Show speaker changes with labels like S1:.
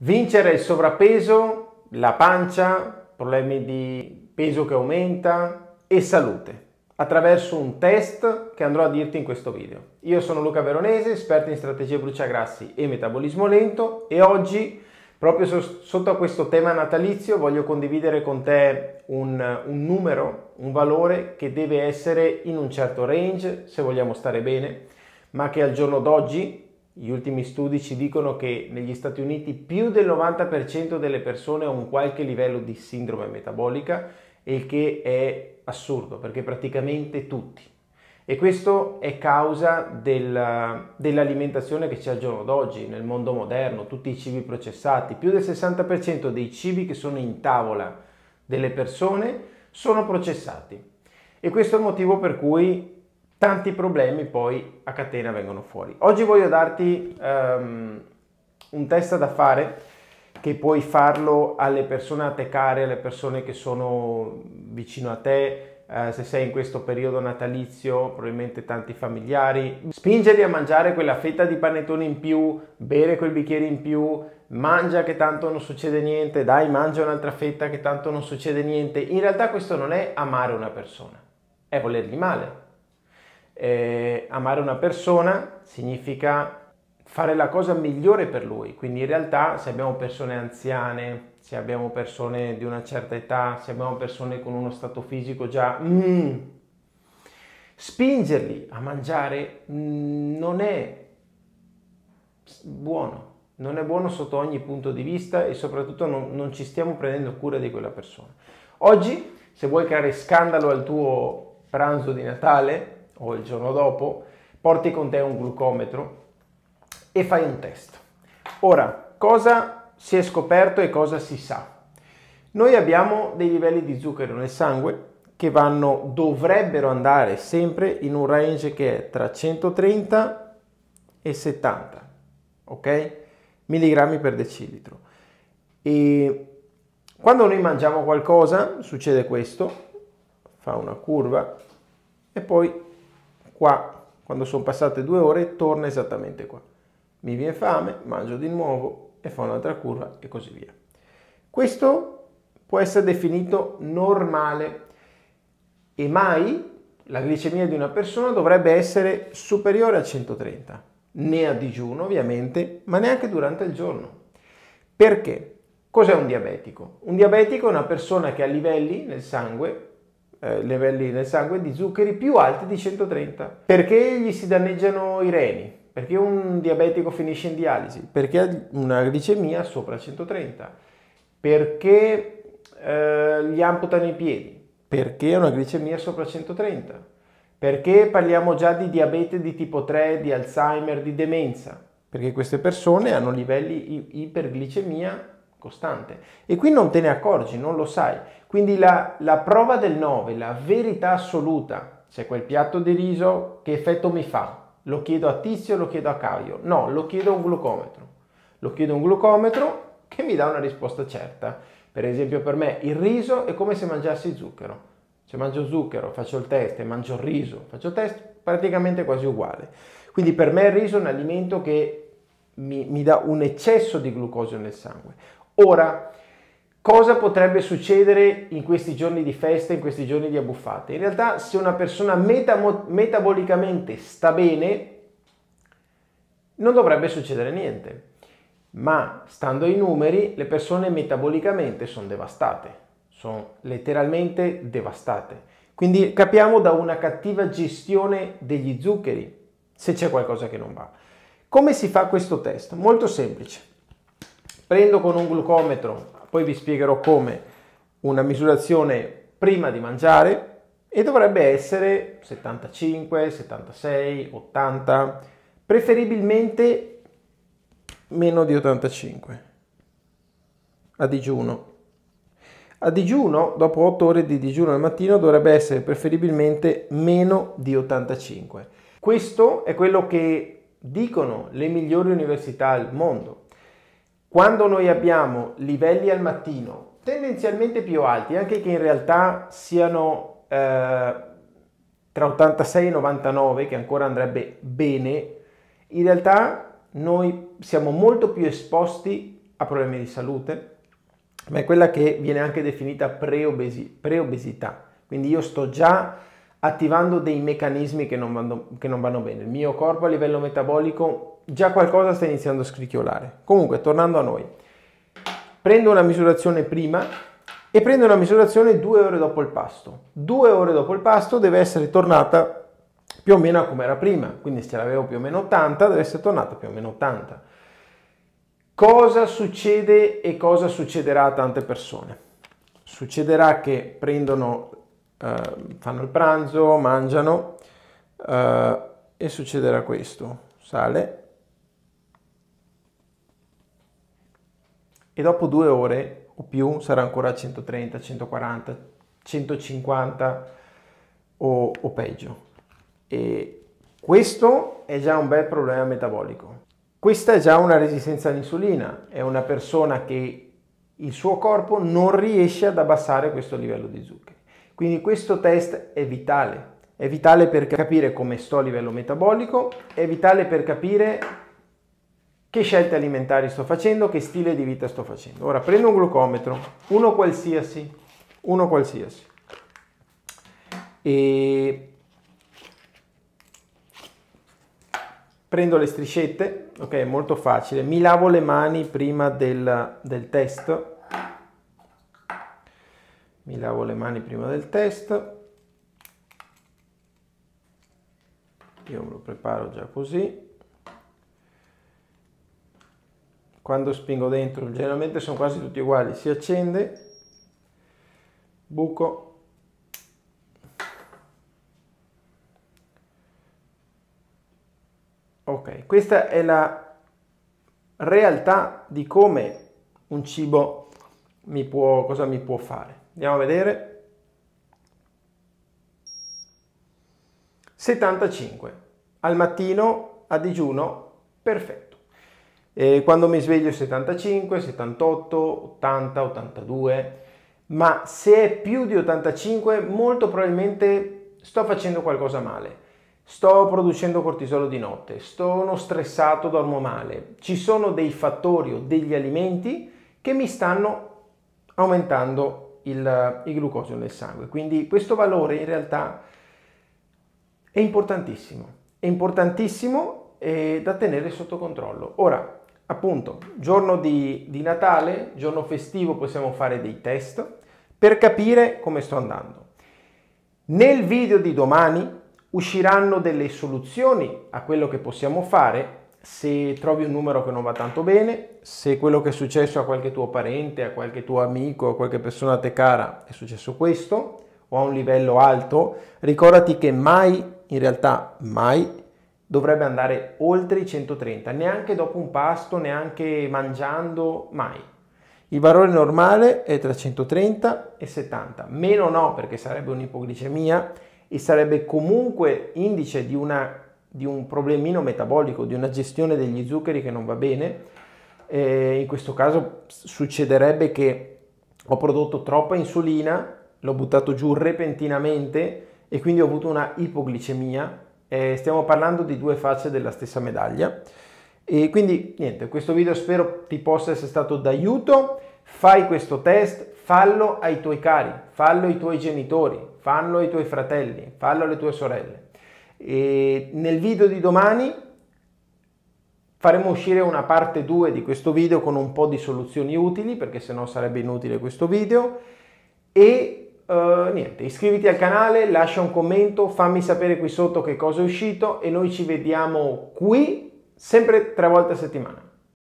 S1: Vincere il sovrappeso, la pancia, problemi di peso che aumenta e salute attraverso un test che andrò a dirti in questo video. Io sono Luca Veronese, esperto in strategie bruciagrassi e metabolismo lento e oggi proprio sotto a questo tema natalizio voglio condividere con te un, un numero, un valore che deve essere in un certo range se vogliamo stare bene, ma che al giorno d'oggi gli ultimi studi ci dicono che negli Stati Uniti più del 90% delle persone ha un qualche livello di sindrome metabolica, il che è assurdo perché praticamente tutti. E questo è causa del, dell'alimentazione che c'è al giorno d'oggi, nel mondo moderno, tutti i cibi processati. Più del 60% dei cibi che sono in tavola delle persone sono processati. E questo è il motivo per cui tanti problemi poi a catena vengono fuori. Oggi voglio darti um, un test da fare che puoi farlo alle persone a te care, alle persone che sono vicino a te, Uh, se sei in questo periodo natalizio, probabilmente tanti familiari, spingerli a mangiare quella fetta di panettone in più, bere quel bicchiere in più, mangia che tanto non succede niente, dai, mangia un'altra fetta che tanto non succede niente. In realtà questo non è amare una persona, è volergli male eh, amare una persona significa fare la cosa migliore per lui, quindi in realtà se abbiamo persone anziane, se abbiamo persone di una certa età, se abbiamo persone con uno stato fisico già... Mm, spingerli a mangiare mm, non è buono, non è buono sotto ogni punto di vista e soprattutto non, non ci stiamo prendendo cura di quella persona. Oggi, se vuoi creare scandalo al tuo pranzo di Natale, o il giorno dopo, porti con te un glucometro e fai un test. Ora, cosa si è scoperto e cosa si sa? Noi abbiamo dei livelli di zucchero nel sangue che vanno, dovrebbero andare sempre in un range che è tra 130 e 70, ok? Milligrammi per decilitro. E quando noi mangiamo qualcosa succede questo, fa una curva e poi Qua, quando sono passate due ore, torna esattamente qua. Mi viene fame, mangio di nuovo e fa un'altra curva e così via. Questo può essere definito normale e mai la glicemia di una persona dovrebbe essere superiore a 130, né a digiuno ovviamente, ma neanche durante il giorno. Perché? Cos'è un diabetico? Un diabetico è una persona che ha livelli nel sangue eh, livelli nel sangue di zuccheri più alti di 130. Perché gli si danneggiano i reni? Perché un diabetico finisce in dialisi? Perché ha una glicemia sopra 130? Perché eh, gli amputano i piedi? Perché una glicemia sopra 130? Perché parliamo già di diabete di tipo 3, di Alzheimer, di demenza? Perché queste persone hanno livelli di iperglicemia costante e qui non te ne accorgi, non lo sai. Quindi la, la prova del 9, la verità assoluta, se quel piatto di riso che effetto mi fa? Lo chiedo a Tizio, lo chiedo a Caio? No, lo chiedo a un glucometro. Lo chiedo a un glucometro che mi dà una risposta certa. Per esempio per me il riso è come se mangiassi zucchero. Se mangio zucchero, faccio il test e mangio il riso, faccio il test praticamente quasi uguale. Quindi per me il riso è un alimento che mi, mi dà un eccesso di glucosio nel sangue. Ora, cosa potrebbe succedere in questi giorni di festa, in questi giorni di abbuffate? In realtà, se una persona metamo- metabolicamente sta bene, non dovrebbe succedere niente. Ma stando ai numeri, le persone metabolicamente sono devastate, sono letteralmente devastate. Quindi capiamo da una cattiva gestione degli zuccheri se c'è qualcosa che non va. Come si fa questo test? Molto semplice. Prendo con un glucometro, poi vi spiegherò come, una misurazione prima di mangiare e dovrebbe essere 75, 76, 80, preferibilmente meno di 85 a digiuno. A digiuno, dopo 8 ore di digiuno al mattino, dovrebbe essere preferibilmente meno di 85. Questo è quello che dicono le migliori università al mondo. Quando noi abbiamo livelli al mattino tendenzialmente più alti, anche che in realtà siano eh, tra 86 e 99, che ancora andrebbe bene, in realtà noi siamo molto più esposti ha problemi di salute, ma è quella che viene anche definita preobesi- preobesità. Quindi io sto già attivando dei meccanismi che non, vanno, che non vanno bene. Il mio corpo a livello metabolico già qualcosa sta iniziando a scricchiolare. Comunque, tornando a noi, prendo una misurazione prima e prendo una misurazione due ore dopo il pasto. Due ore dopo il pasto deve essere tornata più o meno a come era prima, quindi se l'avevo più o meno 80 deve essere tornata più o meno 80. Cosa succede e cosa succederà a tante persone? Succederà che prendono, eh, fanno il pranzo, mangiano eh, e succederà questo, sale e dopo due ore o più sarà ancora a 130, 140, 150 o, o peggio. E questo è già un bel problema metabolico. Questa è già una resistenza all'insulina, è una persona che il suo corpo non riesce ad abbassare questo livello di zuccheri. Quindi questo test è vitale, è vitale per capire come sto a livello metabolico, è vitale per capire che scelte alimentari sto facendo, che stile di vita sto facendo. Ora prendo un glucometro, uno qualsiasi, uno qualsiasi, e prendo le striscette, ok, molto facile, mi lavo le mani prima del, del test, mi lavo le mani prima del test, io me lo preparo già così, quando spingo dentro, generalmente sono quasi tutti uguali, si accende, buco, Ok, questa è la realtà di come un cibo mi può, cosa mi può fare. Andiamo a vedere. 75. Al mattino a digiuno, perfetto. E quando mi sveglio 75, 78, 80, 82. Ma se è più di 85, molto probabilmente sto facendo qualcosa male sto producendo cortisolo di notte, sono stressato, dormo male. Ci sono dei fattori o degli alimenti che mi stanno aumentando il, il glucosio nel sangue. Quindi questo valore in realtà è importantissimo, è importantissimo e da tenere sotto controllo. Ora, appunto, giorno di, di Natale, giorno festivo, possiamo fare dei test per capire come sto andando. Nel video di domani usciranno delle soluzioni a quello che possiamo fare se trovi un numero che non va tanto bene, se quello che è successo a qualche tuo parente, a qualche tuo amico, a qualche persona a te cara è successo questo o a un livello alto, ricordati che mai, in realtà mai, dovrebbe andare oltre i 130, neanche dopo un pasto, neanche mangiando, mai. Il valore normale è tra 130 e 70, meno no perché sarebbe un'ipoglicemia e sarebbe comunque indice di, una, di un problemino metabolico, di una gestione degli zuccheri che non va bene. Eh, in questo caso succederebbe che ho prodotto troppa insulina, l'ho buttato giù repentinamente e quindi ho avuto una ipoglicemia. Eh, stiamo parlando di due facce della stessa medaglia. E quindi niente, questo video spero ti possa essere stato d'aiuto. Fai questo test, fallo ai tuoi cari, fallo ai tuoi genitori, fallo ai tuoi fratelli, fallo alle tue sorelle. E nel video di domani faremo uscire una parte 2 di questo video con un po' di soluzioni utili, perché sennò sarebbe inutile questo video. E uh, niente, iscriviti al canale, lascia un commento, fammi sapere qui sotto che cosa è uscito e noi ci vediamo qui sempre tre volte a settimana.